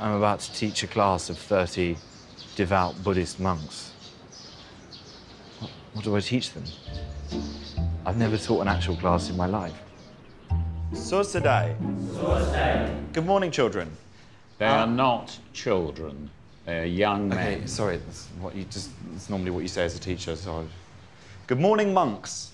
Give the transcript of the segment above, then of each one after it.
I'm about to teach a class of 30 devout Buddhist monks. What, what do I teach them? I've never taught an actual class in my life. Susadai. Good morning, children. They are uh, not children. They are young men. Okay, sorry, that's what you just it's normally what you say as a teacher, so I've... Good morning, monks.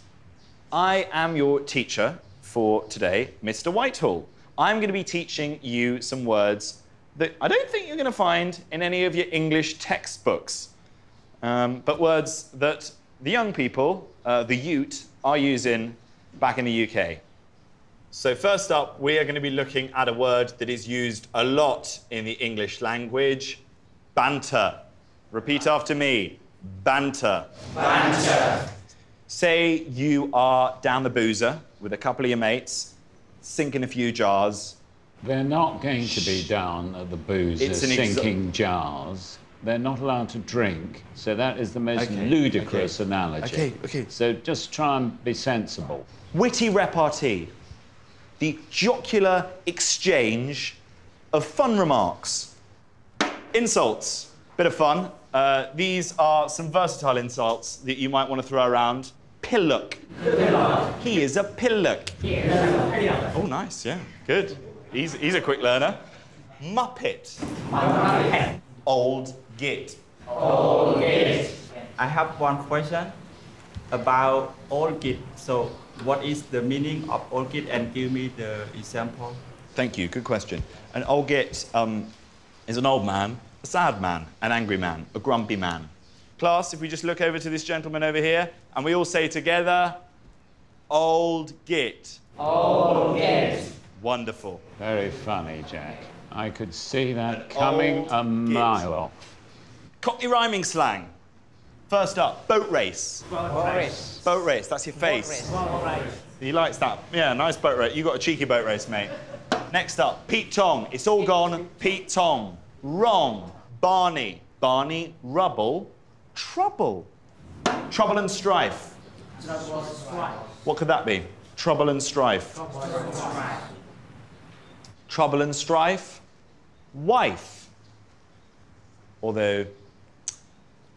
I am your teacher for today, Mr. Whitehall. I'm going to be teaching you some words that I don't think you're going to find in any of your English textbooks, um, but words that the young people, uh, the Ute, are using back in the UK. So first up, we are going to be looking at a word that is used a lot in the English language, banter. Repeat after me, banter. Banter. Say you are down the boozer with a couple of your mates, sinking a few jars. They're not going to be down at the boozer It's an sinking jars. They're not allowed to drink. So that is the most Okay, ludicrous okay. analogy. Okay, okay. So just try and be sensible. Witty repartee. The jocular exchange of fun remarks. Insults. Bit of fun. Uh, these are some versatile insults that you might want to throw around. pillock. Pillock. He is a pillock. Oh, nice, yeah. Good. He's, he's a quick learner. Muppet. Muppet. Old git. Old git. I have one question about old git. So, what is the meaning of old git And give me the example. Thank you. Good question. An old git um, is an old man, a sad man, an angry man, a grumpy man. Class, if we just look over to this gentleman over here and we all say together, old git. Old git. Wonderful. Very funny, Jack. I could see that coming a git. mile off. Cockney rhyming slang. First up, boat race. Boat race. Boat race, that's your face. Boat race. He likes that. Yeah, nice boat race. You got a cheeky boat race, mate. Next up, Pete Tong. It's all gone. Pete Tong. Wrong. Barney. Barney. Rubble. Trouble. Trouble and strife. What could that be? Trouble and strife. Trouble and strife. Trouble and strife, wife. Although,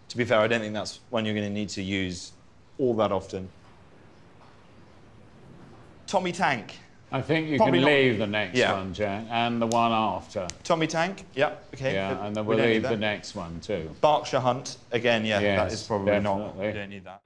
to be fair, I don't think that's one you're going to need to use all that often. Tommy Tank. I think you Probably can not- leave the next Yeah. one, Jack, and the one after. Tommy Tank. Yep. Okay. Yeah, and then We we'll don't leave the next one too. Berkshire Hunt. Again, yeah, that Yes, is probably not. definitely. We don't need that.